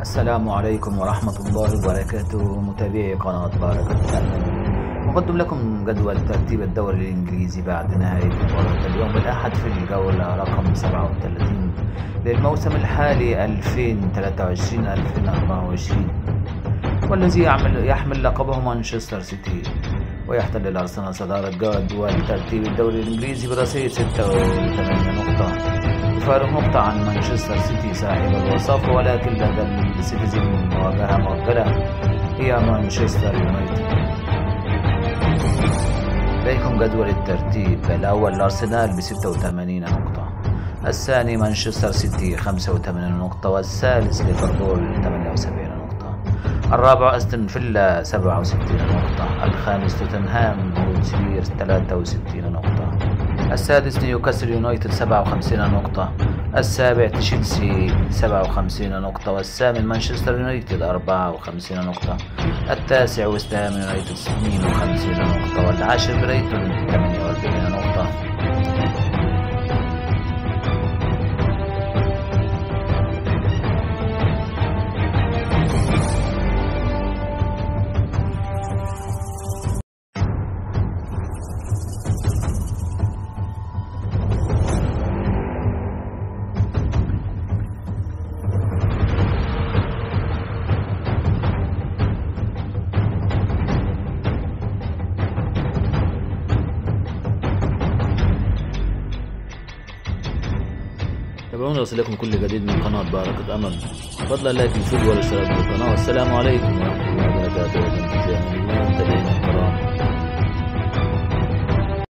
السلام عليكم ورحمة الله وبركاته. متابعي قناة باركة الأمل نقدم لكم جدول ترتيب الدوري الإنجليزي بعد نهاية مباراة اليوم الأحد في الجولة رقم 37 للموسم الحالي 2023-2024 والذي يعمل يحمل لقبه مانشستر سيتي ويحتل الأرسنال صدارة جدول ترتيب الدوري الإنجليزي برصيد 86 نقطة. بفارق نقطة عن مانشستر سيتي صاحب الوصافة ولكن لدى السيتيزن مواجهة مؤجلة هي مانشستر يونايتد. إليكم جدول الترتيب الأول الأرسنال ب 86 نقطة الثاني مانشستر سيتي 85 نقطة والثالث ليفربول 78 نقطة الرابع أستون فيلا 67 نقطة الخامس توتنهام هوتسبير 63 نقطة. السادس نيوكاسل يونايتد 57 نقطة. السابع تشيلسي 57 نقطة. والثامن مانشستر يونايتد 54 نقطة. التاسع ويست هام يونايتد 52 نقطة. والعاشر برايتون 48 نقطة. تابعونا يصل لكم كل جديد من قناة باركة أمل. فضلا لايك الفيديو والاشتراك بالقناة والسلام عليكم ورحمة الله وبركاته.